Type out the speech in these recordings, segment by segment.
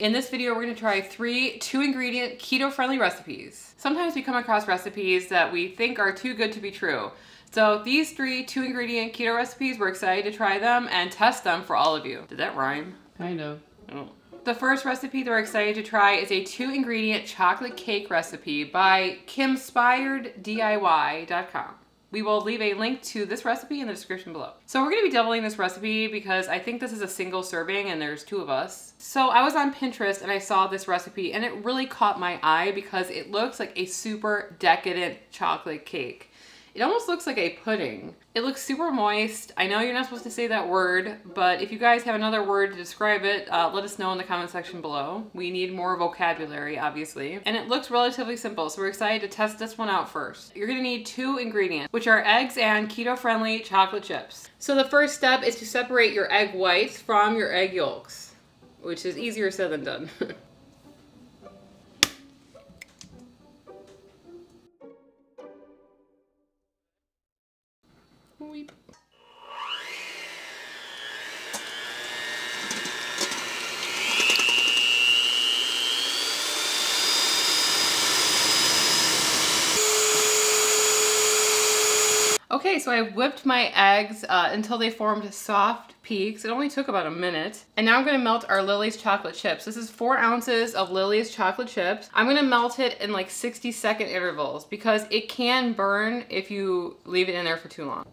In this video, we're gonna try three two ingredient keto friendly recipes. Sometimes we come across recipes that we think are too good to be true. So these three two ingredient keto recipes, we're excited to try them and test them for all of you. Did that rhyme? Kind of. Oh. The first recipe that we're excited to try is a two ingredient chocolate cake recipe by KimSpiredDIY.com. We will leave a link to this recipe in the description below. So we're gonna be doubling this recipe because I think this is a single serving and there's two of us. So I was on Pinterest and I saw this recipe and it really caught my eye because it looks like a super decadent chocolate cake. It almost looks like a pudding. It looks super moist. I know you're not supposed to say that word, but if you guys have another word to describe it, uh, let us know in the comment section below. We need more vocabulary, obviously. And it looks relatively simple, so we're excited to test this one out first. You're gonna need two ingredients, which are eggs and keto-friendly chocolate chips. So the first step is to separate your egg whites from your egg yolks, which is easier said than done. Weep. Okay, so I whipped my eggs uh, until they formed soft peaks. It only took about a minute. And now I'm gonna melt our Lily's chocolate chips. This is four ounces of Lily's chocolate chips. I'm gonna melt it in like 60 second intervals because it can burn if you leave it in there for too long.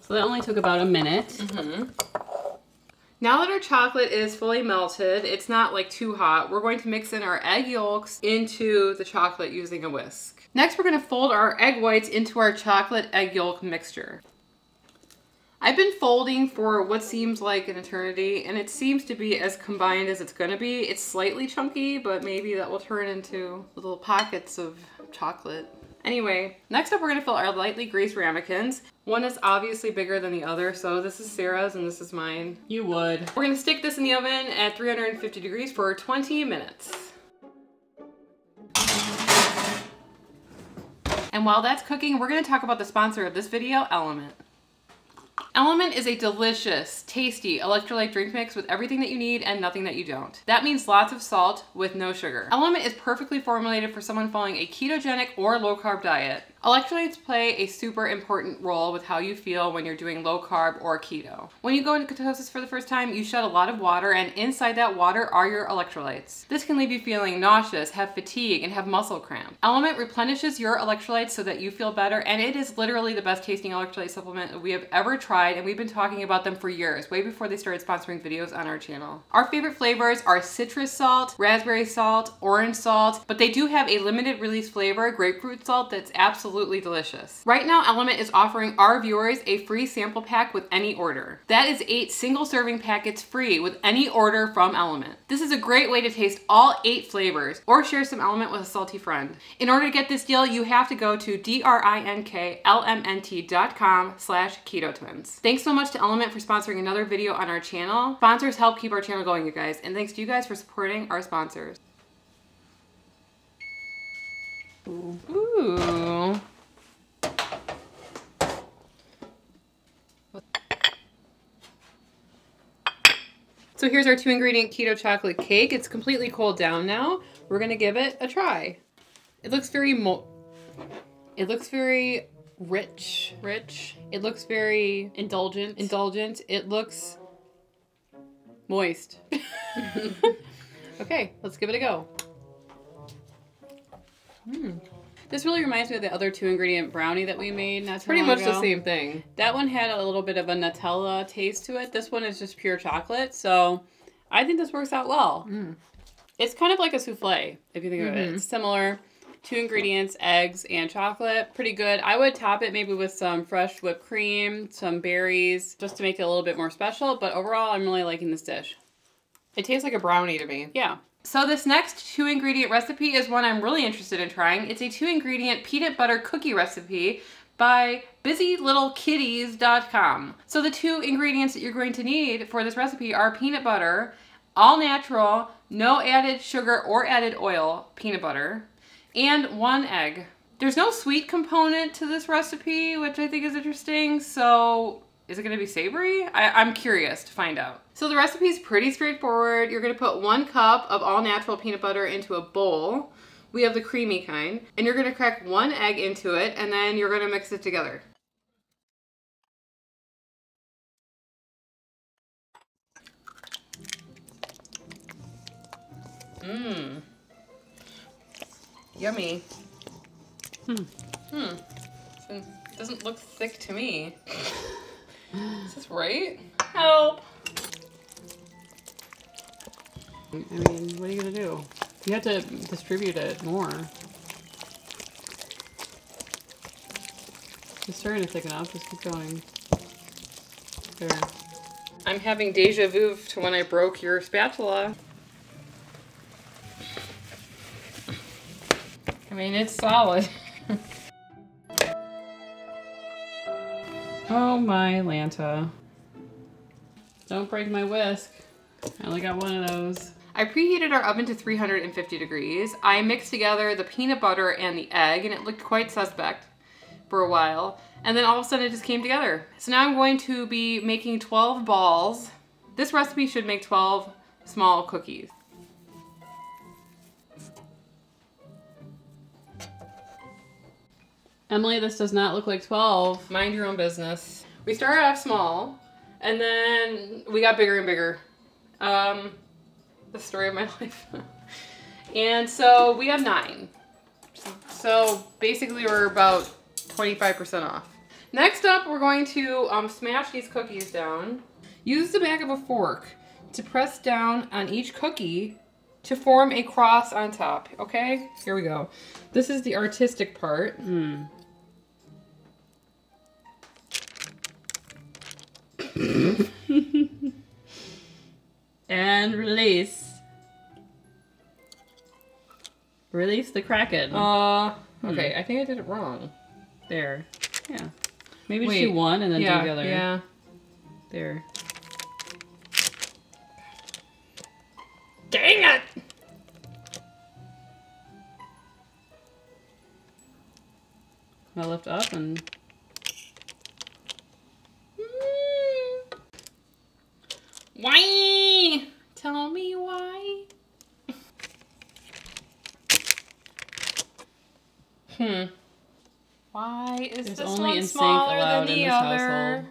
So that only took about a minute. Mm-hmm. Now that our chocolate is fully melted, it's not like too hot, we're going to mix in our egg yolks into the chocolate using a whisk. Next, we're gonna fold our egg whites into our chocolate egg yolk mixture. I've been folding for what seems like an eternity, and it seems to be as combined as it's gonna be. It's slightly chunky, but maybe that will turn into little pockets of chocolate. Anyway, next up we're gonna fill our lightly greased ramekins. One is obviously bigger than the other, so this is Sarah's and this is mine. You would. We're gonna stick this in the oven at 350 degrees for 20 minutes. And while that's cooking, we're gonna talk about the sponsor of this video, LMNT. LMNT is a delicious, tasty electrolyte drink mix with everything that you need and nothing that you don't. That means lots of salt with no sugar. LMNT is perfectly formulated for someone following a ketogenic or low carb diet. Electrolytes play a super important role with how you feel when you're doing low carb or keto. When you go into ketosis for the first time, you shed a lot of water and inside that water are your electrolytes. This can leave you feeling nauseous, have fatigue, and have muscle cramp. LMNT replenishes your electrolytes so that you feel better and it is literally the best tasting electrolyte supplement we have ever tried and we've been talking about them for years, way before they started sponsoring videos on our channel. Our favorite flavors are citrus salt, raspberry salt, orange salt, but they do have a limited release flavor, grapefruit salt, that's absolutely absolutely delicious. Right now, LMNT is offering our viewers a free sample pack with any order. That is eight single serving packets free with any order from LMNT. This is a great way to taste all eight flavors or share some LMNT with a salty friend. In order to get this deal, you have to go to drinklmnt.com slash keto twins. Thanks so much to LMNT for sponsoring another video on our channel. Sponsors help keep our channel going, you guys, and thanks to you guys for supporting our sponsors. Ooh. Ooh. So here's our two ingredient keto chocolate cake. It's completely cooled down now. We're gonna give it a try. It looks very mo it looks very rich. Rich. It looks very indulgent. Indulgent. It looks moist. okay, let's give it a go. Mm. This really reminds me of the other two ingredient brownie that we made not too Pretty much ago. the same thing. That one had a little bit of a Nutella taste to it. This one is just pure chocolate. So I think this works out well. Mm. It's kind of like a souffle, if you think mm -hmm. of it. Mm-hmm. It's similar. Two ingredients, eggs and chocolate. Pretty good. I would top it maybe with some fresh whipped cream, some berries, just to make it a little bit more special. But overall, I'm really liking this dish. It tastes like a brownie to me. Yeah. So this next two ingredient recipe is one I'm really interested in trying. It's a two ingredient peanut butter cookie recipe by busylittlekiddies.com. So the two ingredients that you're going to need for this recipe are peanut butter, all natural, no added sugar or added oil peanut butter, and one egg. There's no sweet component to this recipe, which I think is interesting, so is it gonna be savory? I, I'm curious to find out. So the recipe is pretty straightforward. You're gonna put one cup of all natural peanut butter into a bowl. We have the creamy kind. And you're gonna crack one egg into it and then you're gonna mix it together. Mmm. Yummy. Hmm. Hmm. It doesn't look thick to me. Is this right? Help! I mean, what are you gonna do? You have to distribute it more. It's starting to thicken up. Just keep going. There. I'm having deja vu to when I broke your spatula. I mean, it's solid. Oh my Lanta. Don't break my whisk. I only got one of those. I preheated our oven to 350 degrees. I mixed together the peanut butter and the egg, and it looked quite suspect for a while. And then all of a sudden it just came together. So now I'm going to be making 12 balls. This recipe should make 12 small cookies. Emily, this does not look like 12. Mind your own business. We started off small, and then we got bigger and bigger. Um, the story of my life. and so we have nine. So basically we're about 25% off. Next up, we're going to um, smash these cookies down. Use the back of a fork to press down on each cookie to form a cross on top, okay? Here we go. This is the artistic part. Hmm. and release. Release the Kraken. Uh, okay, I think I did it wrong. there. Yeah. Maybe Wait. do one and then yeah, do the other. yeah. There. Dang it! I lift up and Why? Tell me why. Hmm. Why is There's this only one smaller than the this other?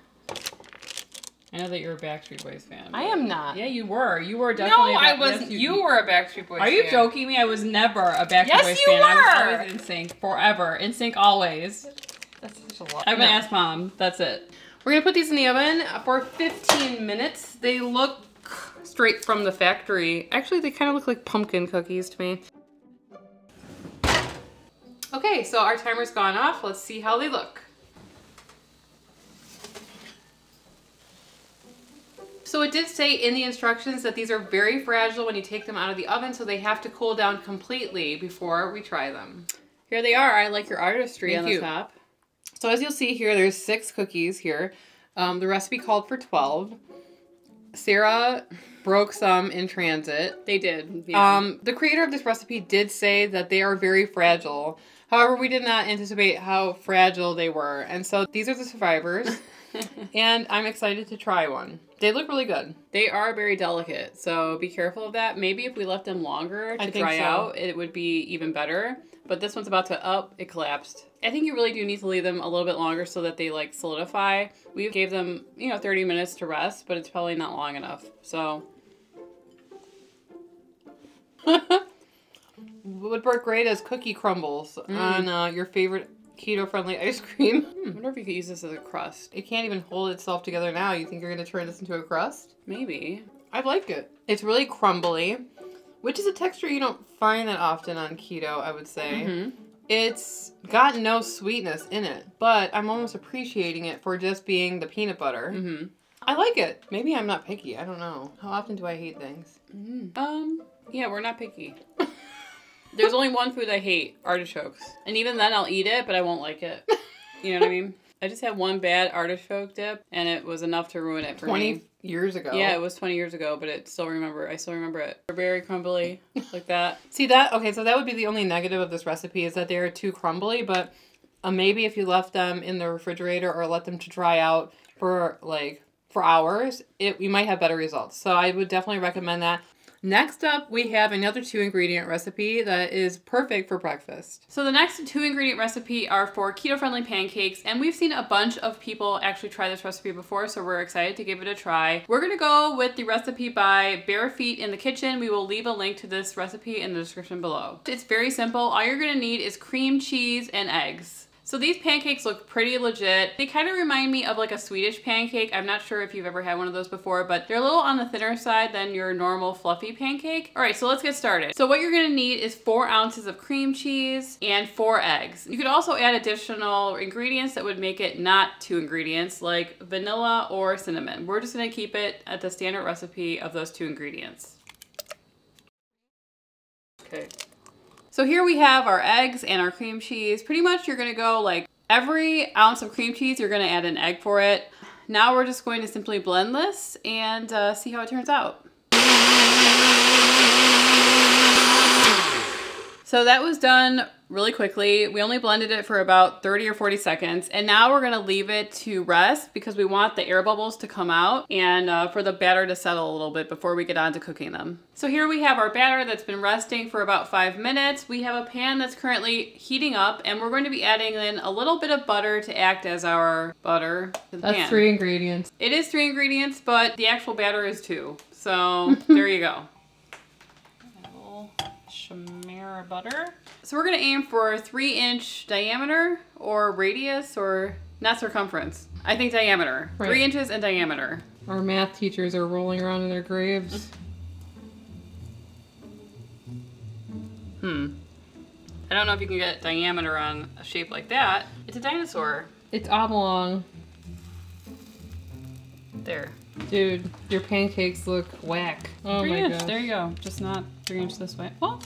I know that you're a Backstreet Boys fan. I am not. Yeah, you were. You were no, definitely. a I wasn't. yes, you, were a Backstreet Boys. Are you fan. joking me? I was never a Backstreet Yes, Boys you fan. I was always NSYNC forever. NSYNC always. That's such a lot. I'm gonna No. ask mom. That's it. We're gonna put these in the oven for 15 minutes. They look straight from the factory. Actually, they kind of look like pumpkin cookies to me. Okay, so our timer's gone off. Let's see how they look. So it did say in the instructions that these are very fragile when you take them out of the oven, so they have to cool down completely before we try them. Here they are. I like your artistry Thank on you. the top. So as you'll see here, there's six cookies here. Um, the recipe called for 12. Sarah broke some in transit. They did. Yeah. Um, the creator of this recipe did say that they are very fragile. However, we did not anticipate how fragile they were. And so these are the survivors. and I'm excited to try one. They look really good. they are very delicate, so be careful of that. Maybe if we left them longer to dry so. out, it would be even better. But this one's about to up. It collapsed. I think you really do need to leave them a little bit longer so that they like solidify. We gave them, you know, 30 minutes to rest, but it's probably not long enough. So Would work great as cookie crumbles on uh, your favorite keto friendly ice cream. I wonder if you could use this as a crust. It can't even hold itself together now. You think you're going to turn this into a crust? Maybe. I like it. It's really crumbly, which is a texture you don't find that often on keto, I would say. hmm It's got no sweetness in it, but I'm almost appreciating it for just being the peanut butter. hmm I like it. Maybe I'm not picky. I don't know. How often do I hate things? Um, yeah, we're not picky. There's only one food I hate, artichokes. And even then I'll eat it, but I won't like it. You know what I mean? I just had one bad artichoke dip and it was enough to ruin it for 20 me. years ago. Yeah, it was 20 years ago, but it still remember. I still remember it. Very crumbly, like that. See that? Okay, so that would be the only negative of this recipe is that they are too crumbly, but uh, maybe if you left them in the refrigerator or let them to dry out for like for hours, it we might have better results. So I would definitely recommend that. Next up, we have another two ingredient recipe that is perfect for breakfast. So the next two ingredient recipe are for keto friendly pancakes, and we've seen a bunch of people actually try this recipe before, so we're excited to give it a try. We're gonna go with the recipe by Bare Feet in the Kitchen. We will leave a link to this recipe in the description below. It's very simple. All you're gonna need is cream cheese and eggs. So these pancakes look pretty legit. They kind of remind me of like a Swedish pancake. I'm not sure if you've ever had one of those before, but they're a little on the thinner side than your normal fluffy pancake. All right, so let's get started. So what you're gonna need is four ounces of cream cheese and four eggs. You could also add additional ingredients that would make it not two ingredients like vanilla or cinnamon. We're just gonna keep it at the standard recipe of those two ingredients. Okay. So here we have our eggs and our cream cheese. Pretty much you're gonna go like every ounce of cream cheese, you're gonna add an egg for it. Now we're just going to simply blend this and uh, see how it turns out. So that was done really quickly. We only blended it for about 30 or 40 seconds. And now we're gonna leave it to rest because we want the air bubbles to come out and uh, for the batter to settle a little bit before we get on to cooking them. So here we have our batter that's been resting for about five minutes. We have a pan that's currently heating up and we're going to be adding in a little bit of butter to act as our butter That's pan. three ingredients. It is three ingredients, but the actual batter is two. So there you go. Shamira butter. So we're gonna aim for a three inch diameter or radius or not circumference. I think diameter. Right. Three inches in diameter. Our math teachers are rolling around in their graves. Hmm. I don't know if you can get diameter on a shape like that. It's a dinosaur. It's oblong. There. Dude, your pancakes look whack. Oh three my inch. gosh. There you go. Just not three inch this way. Well,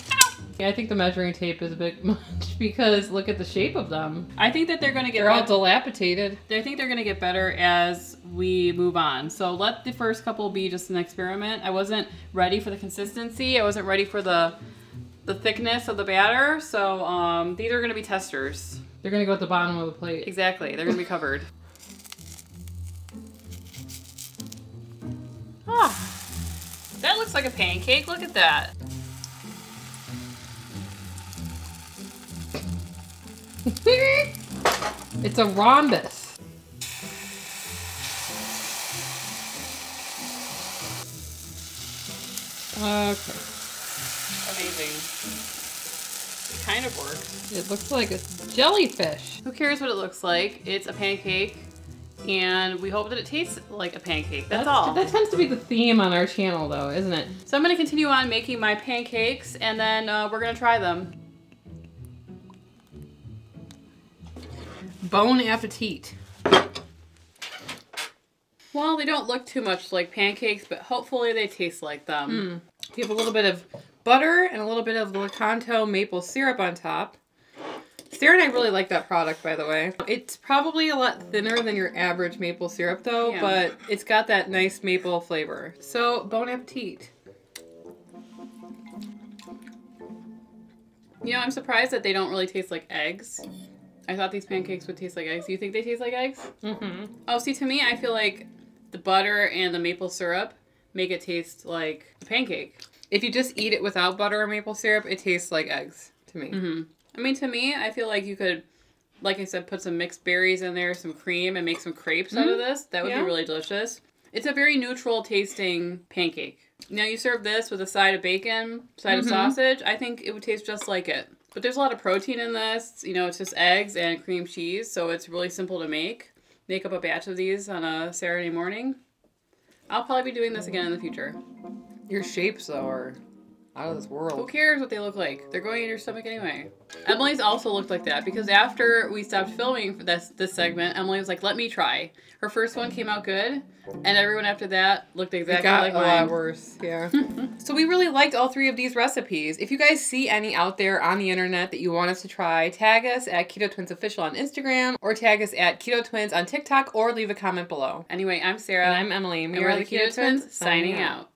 Yeah, I think the measuring tape is a bit much because look at the shape of them. I think that they're gonna get They're all dilapidated. I think they're gonna get better as we move on. So let the first couple be just an experiment. I wasn't ready for the consistency. I wasn't ready for the the thickness of the batter. So um, these are gonna be testers. They're gonna go at the bottom of the plate. Exactly. They're gonna be covered. Looks like a pancake. Look at that. it's a rhombus. Okay. Amazing. It kind of works. It looks like a jellyfish. Who cares what it looks like? It's a pancake, and we hope that it tastes like a pancake. That's, all. That tends to be the theme on our channel, though, isn't it? So I'm gonna continue on making my pancakes, and then uh, we're gonna try them. Bon appetit. Well, they don't look too much like pancakes, but hopefully they taste like them. You have a little bit of butter and a little bit of Lakanto maple syrup on top. Sarah and I really like that product, by the way. It's probably a lot thinner than your average maple syrup, though, Yeah. but it's got that nice maple flavor. So, bon appetit. You know, I'm surprised that they don't really taste like eggs. I thought these pancakes would taste like eggs. You think they taste like eggs? Mm-hmm. Oh, see, to me, I feel like the butter and the maple syrup make it taste like a pancake. If you just eat it without butter or maple syrup, it tastes like eggs to me. hmm I mean, to me, I feel like you could, like I said, put some mixed berries in there, some cream, and make some crepes out of this. That would Yeah. be really delicious. It's a very neutral tasting pancake. Now, you serve this with a side of bacon, side Mhm. of sausage. I think it would taste just like it. But there's a lot of protein in this. You know, it's just eggs and cream cheese, so it's really simple to make. Make up a batch of these on a Saturday morning. I'll probably be doing this again in the future. Your shapes, though, are out of this world. Who cares what they look like? They're going in your stomach anyway. Emily's also looked like that because after we stopped filming for this this segment, Emily was like, "Let me try." Her first one came out good, and everyone after that looked exactly It exactly got like a mine. lot worse, yeah. so we really liked all three of these recipes. If you guys see any out there on the internet that you want us to try, tag us at Keto Twins Official on Instagram or tag us at Keto Twins on TikTok or leave a comment below. Anyway, I'm Sarah, And I'm Emily. and and we're the Keto Twins, signing out.